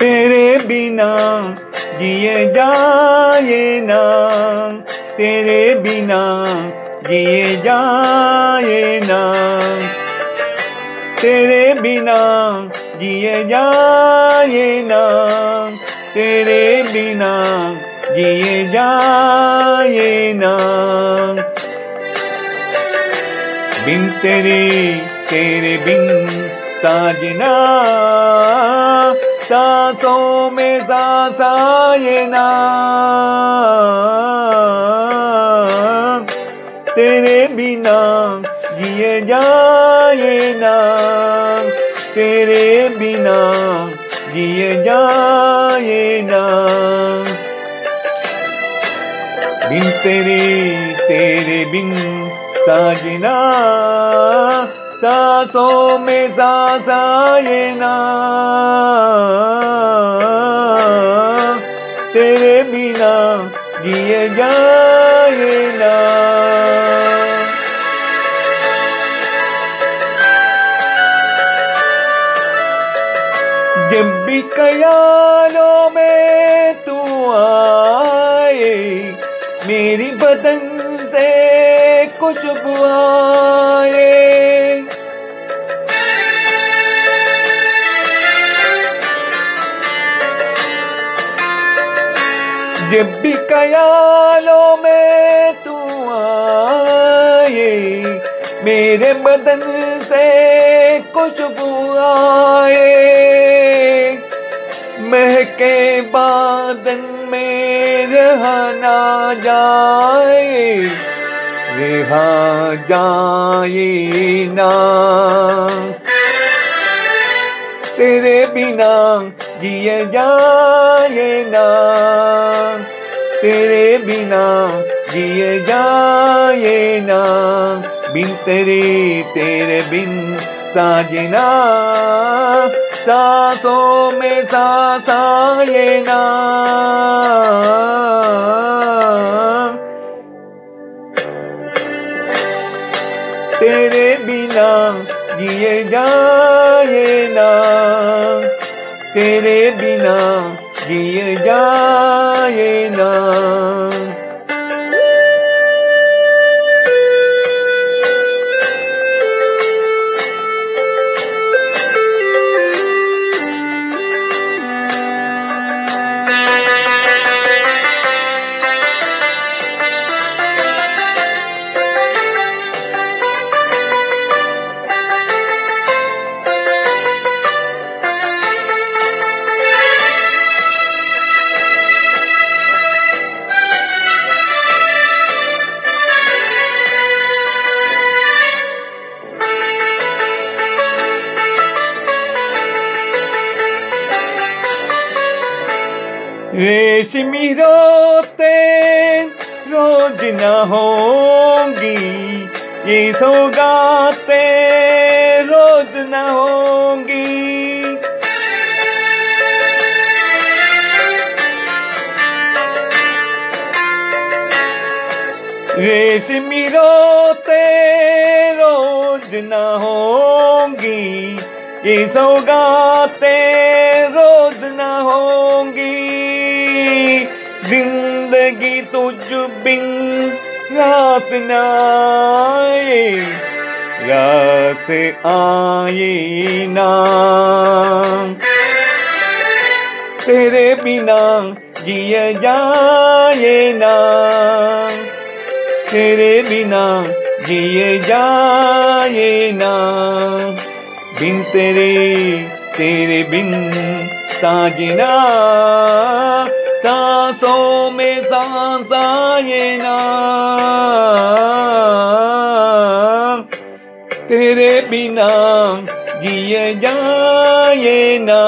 तेरे बिना जिए जाए ना। तेरे बिना जिए जाए ना। तेरे बिना जिए जाए ना। तेरे बिना जिए जाए ना। बिन तेरे तेरे बिन साजना। सांसों में सांस ना। तेरे बिना जिए जाए ना। तेरे बिना जिए जाए ना। बिन तेरे तेरे बिन साजना। सांसों में सांस आए ना। तेरे बिना जिए जाए ना। जब भी कयालों में तू आए, मेरी बदन से खुशबू आए जब भी कयालों में तू आए, मेरे बदन से खुशबू आए। महके बादन में रहना जाए, रहा जाए ना। तेरे बिना जिए जाए ना। बिना जिए जाए ना, बिन तेरे तेरे बिन साजना। सांसों में सांस आए ना। तेरे बिना जिए जाए ना। तेरे बिना जिए जाए ना। रेशमी रोते, रोज न होंगी, ये सौगाते रोज न होंगी। रेशमी रोते, रोज न होंगी, ये सौगाते रोज न होंगी। ज़िंदगी तुझ बिन रास न आए रास आए ना। तेरे बिना जिए जाए ना। तेरे बिना जिए जाए ना। बिन तेरे तेरे बिन साजना। सांसों में सांस आए ना। तेरे बिना जिए जाए ना।